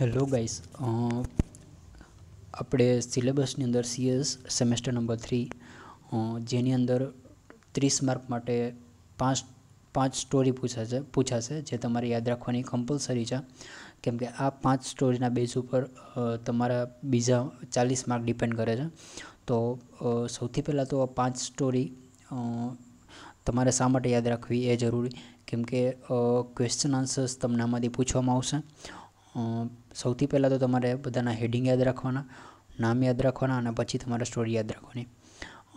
Hello guys આપણે સિલેબસની અંદર CS semester number three જેની અંદર ત્રીસ માર્ક માટે પાંચ પાંચ સ્ટોરી પૂછાશે પૂછાશે, જે તમારે યાદ રાખવાની કમ્પલસરી છે. કેમ કે આ પાંચ સ્ટોરીના બેઝ ઉપર તમારા બીજા ચાલીસ માર્ક ડિપેન્ડ કરે છે. તો સૌથી પહેલાં તો આ પાંચ સ્ટોરી તમારે શા માટે યાદ રાખવી એ જરૂરી? કેમ કે ક્વેશ્ચન આન્સર્સ તમને આમાંથી પૂછવામાં આવશે. સૌથી પહેલાં તો તમારે બધાના હેડિંગ યાદ રાખવાના, નામ યાદ રાખવાના અને પછી તમારે સ્ટોરી યાદ રાખવાની.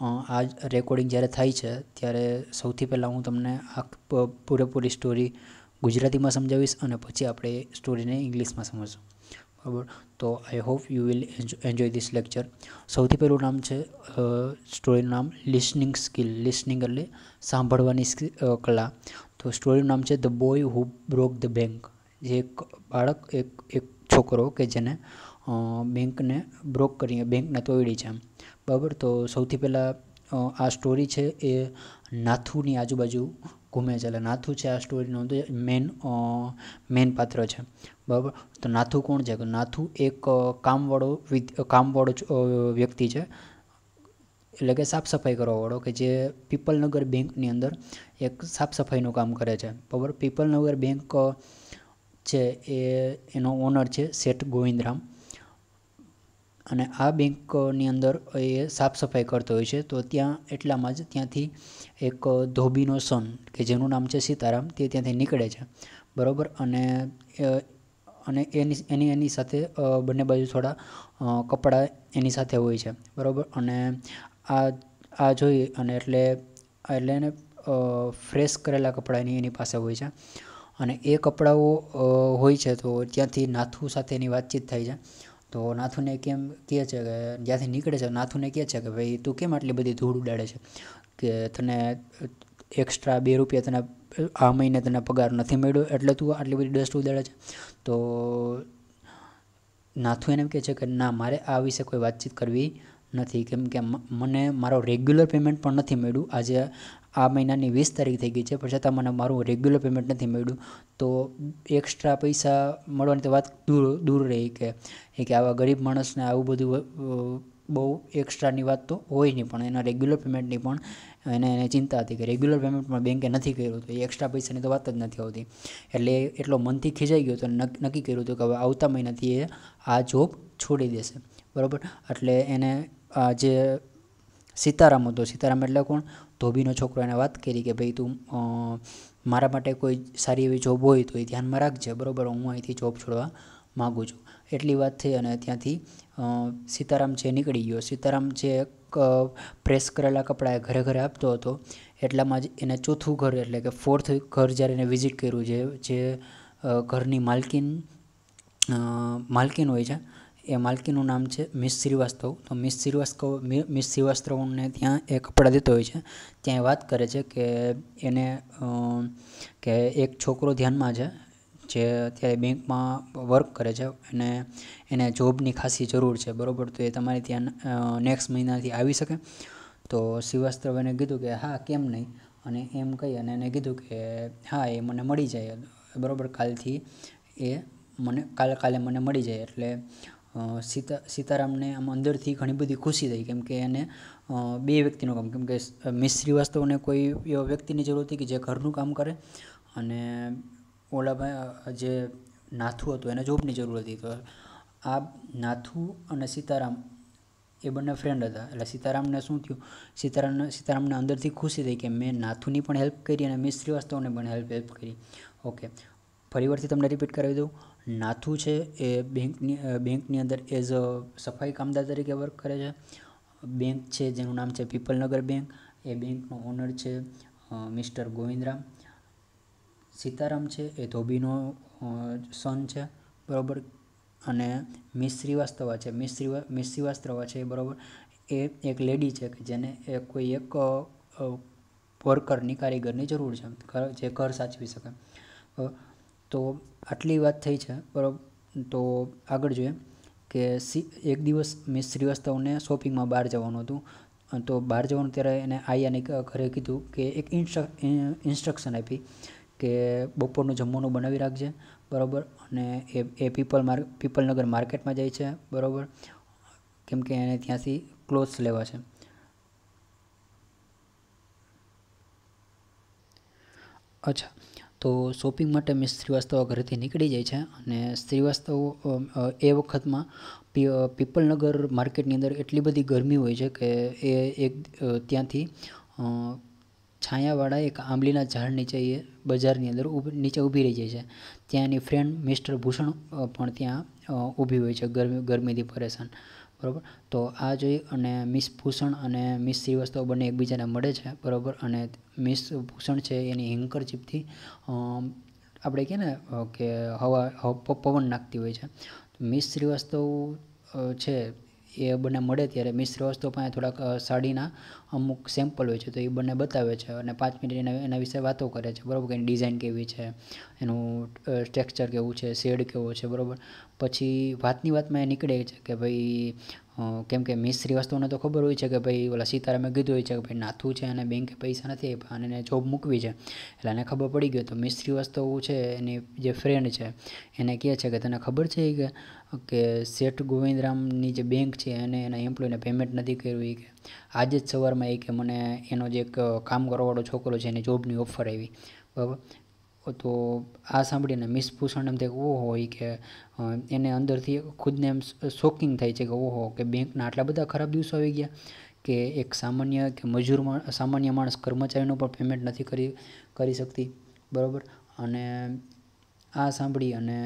આ રેકોર્ડિંગ જ્યારે થાય છે, ત્યારે સૌથી પહેલાં હું તમને આ પૂરેપૂરી સ્ટોરી ગુજરાતીમાં સમજાવીશ અને પછી આપણે સ્ટોરીને ઇંગ્લિશમાં સમજશું. બરાબર? તો I hope you will enjoy this lecture સૌથી પહેલું નામ છે સ્ટોરીનું નામ લિસનિંગ સ્કિલ લિસનિંગ એટલે સાંભળવાની કલા. તો સ્ટોરીનું નામ છે the boy who broke the bank એક બાળક, એક એક છોકરો કે જેને બેંકને બ્રોક કરી, બેંકને તોડી છે બરાબર? તો સૌથી પહેલાં આ સ્ટોરી છે એ નાથુની આજુબાજુ ઘૂમે છે. એટલે નાથુ છે આ સ્ટોરીનો મેન મેન પાત્ર છે. બરાબર? તો નાથુ કોણ છે? નાથુ એક કામવાળો કામવાળો વ્યક્તિ છે. એટલે કે સાફ સફાઈ કરવાવાળો કે જે પીપલનગર બેંકની અંદર એક સાફ સફાઈનું કામ કરે છે. બરાબર? પીપલનગર બેંક છે એ, એનો ઓનર છે શેઠ ગોવિંદરામ. અને આ બેંકની અંદર એ સાફ સફાઈ કરતો હોય છે. તો ત્યાં એટલામાં જ ત્યાંથી એક ધોબીનો સન કે જેનું નામ છે સીતારામ, તે ત્યાંથી નીકળે છે. બરાબર? અને અને એની એની એની સાથે બંને બાજુ થોડા કપડાં એની સાથે હોય છે. બરાબર? અને આ આ જોઈ અને એટલે એટલે એને ફ્રેશ કરેલા કપડાં એની એની પાસે હોય છે. અને એ કપડાઓ હોય છે તો ત્યાંથી નાથુ સાથેની વાતચીત થાય છે. તો નાથુને કેમ કહે છે કે, જ્યાંથી નીકળે છે, નાથુને કહે છે કે, ભાઈ, તું કેમ આટલી બધી ધૂળ ઉડાડે છે? કે તને એક્સ્ટ્રા બે રૂપિયા તને, આ મહિને તને પગાર નથી મળ્યો, એટલે તું આટલી બધી ડસ્ટ ઉડાડે છે? તો નાથુ એને કહે છે કે, ના, મારે આ વિશે કોઈ વાતચીત કરવી નથી. કેમ કે મને મારો રેગ્યુલર પેમેન્ટ પણ નથી મળ્યું. આજે આ મહિનાની વીસ તારીખ થઈ ગઈ છે. પણ છતાં મને મારું રેગ્યુલર પેમેન્ટ નથી મળ્યું. તો એક્સ્ટ્રા પૈસા મળવાની તો વાત દૂર દૂર રહી કે કે આવા ગરીબ માણસને આવું બધું બહુ એક્સ્ટ્રાની વાત તો હોય નહીં. પણ એના રેગ્યુલર પેમેન્ટની પણ એને એને ચિંતા હતી કે રેગ્યુલર પેમેન્ટ પણ બેંકે નથી કર્યું તો એ એક્સ્ટ્રા પૈસાની તો વાત જ નથી આવતી. એટલે એટલો મનથી ખીજાઈ ગયો તો નક્કી કર્યું હતું કે હવે આવતા મહિનાથી એ આ જોબ છોડી દેશે. બરાબર? એટલે એને આ જે સીતારામ હતો. સીતારામ એટલે કોણ? ધોબીનો છોકરો. એને વાત કરી કે ભાઈ તું મારા માટે કોઈ સારી એવી જોબ હોય તો એ ધ્યાનમાં રાખજે. બરાબર? હું અહીંથી જોબ છોડવા માગું છું. એટલી વાત થઈ અને ત્યાંથી સીતારામ છે નીકળી ગયો. સીતારામ જે એક પ્રેસ કરેલા કપડાં ઘરે ઘરે આપતો હતો. એટલામાં જ એને ચોથું ઘર એટલે કે ફોર્થ ઘર જ્યારે એને વિઝિટ કર્યું છે જે ઘરની માલકીન માલકીન હોય છે એ માલકીનું નામ છે મિસ શ્રીવાસ્તવ. તો મિસ શ્રીવાસ્તવ મિસ શ્રીવાસ્તવને ત્યાં એ કપડાં દેતો હોય છે. ત્યાં એ વાત કરે છે કે એને કે એક છોકરો ધ્યાનમાં છે, જે અત્યારે બેંકમાં વર્ક કરે છે અને એને જોબની ખાસી જરૂર છે. બરાબર? તો એ તમારે ત્યાં નેક્સ્ટ મહિનાથી આવી શકે. તો શ્રીવાસ્તવ એને કીધું કે, હા, કેમ નહીં? અને એમ કહી અને એને કીધું કે, હા, એ મને મળી જાય. બરાબર? કાલથી એ મને, કાલે કાલે મને મળી જાય એટલે સીતા, સીતારામને આમ અંદરથી ઘણી બધી ખુશી થઈ, કેમ કે એને બે વ્યક્તિનું કામ, કેમ કે મિસ શ્રીવાસ્તવને કોઈ એવા વ્યક્તિની જરૂર હતી કે જે ઘરનું કામ કરે અને ઓલા ભાઈ જે નાથુ હતું, એને જોબની જરૂર હતી. તો આ નાથુ અને સીતારામ એ બંને ફ્રેન્ડ હતા. એટલે સીતારામને શું થયું? સીતારામને સીતારામને અંદરથી ખુશી થઈ કે મેં નાથુની પણ હેલ્પ કરી અને મિસ શ્રીવાસ્તવને પણ હેલ્પ હેલ્પ કરી. ઓકે ફરીવારથી તમને રિપીટ કરાવી દઉં. નાથુ છે એ બેંકની બેંકની અંદર એઝ અ સફાઈ કામદાર તરીકે વર્ક કરે છે. બેંક છે જેનું નામ છે પીપલનગર બેંક. એ બેંકનો ઓનર છે મિસ્ટર ગોવિંદરામ. સીતારામ છે એ ધોબીનો સન છે, બરાબર. અને મિસ શ્રીવાસ્તવા છે, મિસ શ્રીવા, મિસ શ્રીવાસ્તવા છે એ બરાબર. એ એક લેડી છે કે જેને એ કોઈ એક વર્કરની કારીગરની જરૂર છે જે ઘર સાચવી શકે. તો આટલી વાત થઈ છે બરાબર તો આગળ જોઈએ કે સી, એક દિવસ મિસ શ્રીવાસ્તવને શોપિંગમાં બહાર જવાનું હતું તો બહાર જવાનું ત્યારે એને આયાને ઘરે કીધું કે એક ઇન્સ્ટ્રક્શન આપી કે બપોરનું જમવાનું બનાવી રાખજે, બરાબર, અને એ એ પીપલ માર્ક પીપલનગર માર્કેટમાં જાય છે, બરાબર, કેમ કે એને ત્યાંથી ક્લોથ્સ લેવા છે. અચ્છા તો શોપિંગ માટે મિસ શ્રીવાસ્તવ ઘરેથી નીકળી જાય છે અને શ્રીવાસ્તવ એ વખતમાં પીપલનગર માર્કેટની અંદર એટલી બધી ગરમી હોય છે કે એ એક ત્યાંથી છાયાવાળા એક આંબલીના ઝાડ નીચે એ બજારની અંદર નીચે ઊભી રહી જાય છે. ત્યાં એની ફ્રેન્ડ મિસ્ટર ભૂષણ પણ ત્યાં ઊભી હોય છે ગરમી, ગરમીથી પરેશાન. બરાબર? તો આ જોઈ અને મિસ ભૂષણ અને મિસ શ્રીવાસ્તવ બંને એકબીજાને મળે છે, બરાબર? અને મિસ ભૂષણ છે એની હેન્કરચીપથી આપણે કહે ને કે હવા પવન નાખતી હોય છે. મિસ શ્રીવાસ્તવ છે એ બંને મળે ત્યારે મિસ શ્રીવાસ્તવ પાસે થોડાક સાડીના અમુક સેમ્પલ હોય છે તો એ બંને બતાવે છે અને પાંચ મિનિટ એના એના વિશે વાતો કરે છે. બરાબર, કે ડિઝાઇન કેવી છે, એનું ટેક્સચર કેવું છે શેડ કેવો છે, બરાબર. પછી વાતની વાતમાં એ નીકળે છે કે ભાઈ કેમ કે મિસ શ્રીવાસ્તવને તો ખબર હોય છે કે ભાઈ, ઓલા સીતારામે કીધું હોય છે કે ભાઈ, નાથું છે અને બેંકે પૈસા નથી આપ્યા અને એને જોબ મૂકવી છે. એટલે એને ખબર પડી ગયો તો મિસ શ્રીવાસ્તવ છે, એની જે ફ્રેન્ડ છે, એને કહે છે કે, તને ખબર છે કે કે શેઠ ગોવિંદરામની જે બેંક છે, એને એના એમ્પ્લોયને પેમેન્ટ નથી કર્યું એ કે? આજે જ સવારમાં એ કે મને એનો જે એક કામ કરવાવાળો છોકરો છે એની જોબની ઓફર આવી, બરાબર? તો આ સાંભળીને મિસ ભૂષણ એમ થાય ઓહો એ કે એને અંદરથી ખુદને એમ શોકિંગ થાય છે કે ઓહો, કે બેંકના આટલા બધા ખરાબ દિવસો આવી ગયા, કે એક સામાન્ય, કે મજૂર સામાન્ય માણસ કર્મચારીનું પણ પેમેન્ટ નથી કરી કરી શકતી, બરાબર? અને આ સાંભળી અને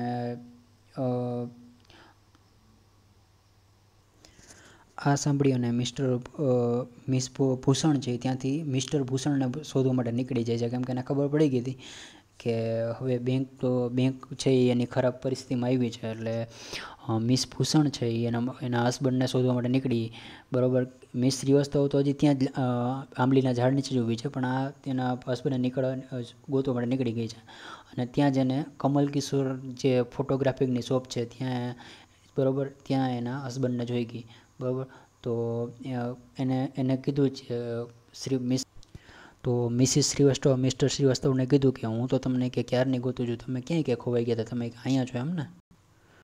આ સાંભળી અને મિસ્ટર મિસ ભૂષણ છે ત્યાંથી મિસ્ટર ભૂષણને શોધવા માટે નીકળી જાય છે. કેમ કે એને ખબર પડી ગઈ હતી કે હવે બેંક તો બેંક છે એ એની ખરાબ પરિસ્થિતિમાં આવી છે એટલે મિસ ભૂષણ છે એના એના હસબન્ડને શોધવા માટે નીકળી. બરાબર, મિસ શ્રીવાસ્તવ તો હજી ત્યાં જ આંબલીના ઝાડ નીચે જ ઊભી છે, પણ આ તેના હસબન્ડને નીકળવા ગોતવા માટે નીકળી ગઈ છે. અને ત્યાં જ એને કમલ કિશોર જે ફોટોગ્રાફિકની શોપ છે, ત્યાં, બરાબર, ત્યાં એના હસબન્ડને જોઈ ગઈ. બરાબર? તો એને એને કીધું છે શ્રી મિસ, તો મિસિસ શ્રીવાસ્તવ, મિસ્ટર શ્રીવાસ્તવને કીધું કે હું તો તમને કે ક્યારની ગોતું છું? તમે ક્યાંય કે ખોવાઈ ગયા હતા? તમે અહીંયા છો એમ ને?